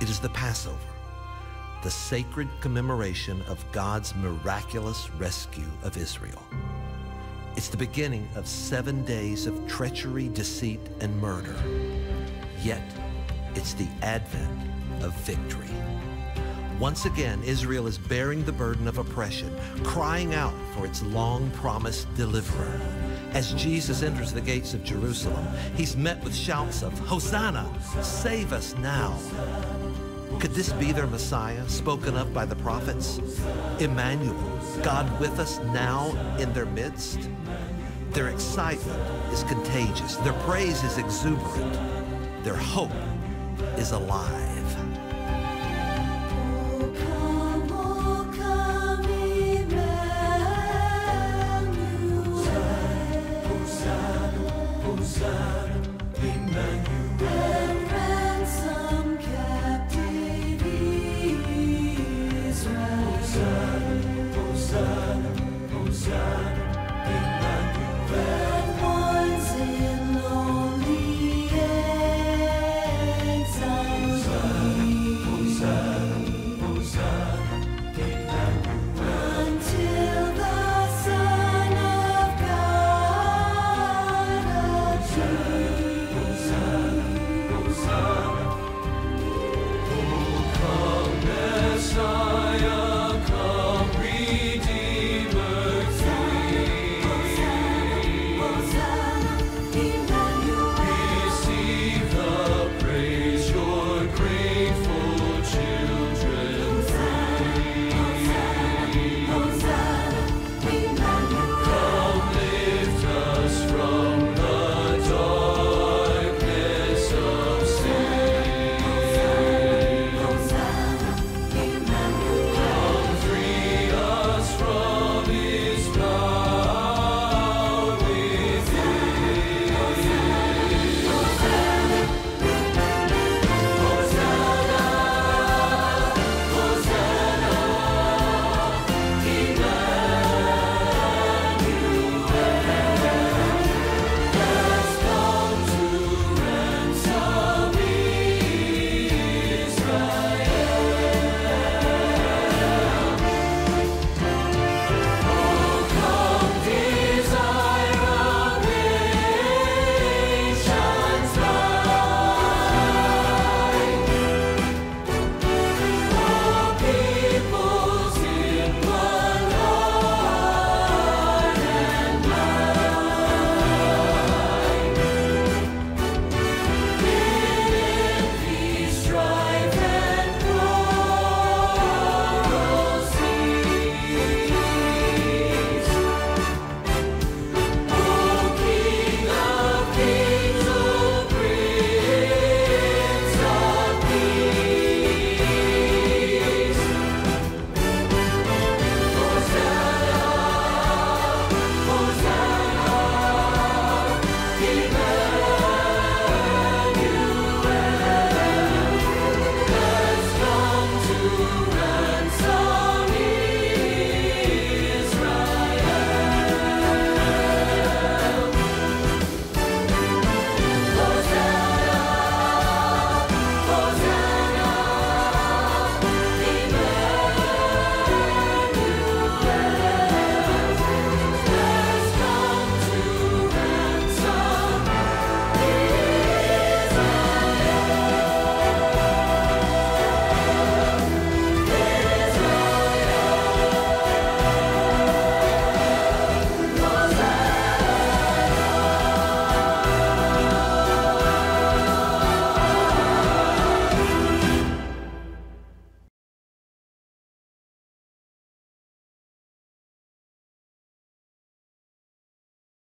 It is the Passover, the sacred commemoration of God's miraculous rescue of Israel. It's the beginning of seven days of treachery, deceit, and murder. Yet, it's the advent of victory. Once again, Israel is bearing the burden of oppression, crying out for its long-promised deliverer. As Jesus enters the gates of Jerusalem, he's met with shouts of, Hosanna, save us now. Could this be their Messiah, spoken of by the prophets? Emmanuel, God with us now in their midst? Their excitement is contagious. Their praise is exuberant. Their hope is alive.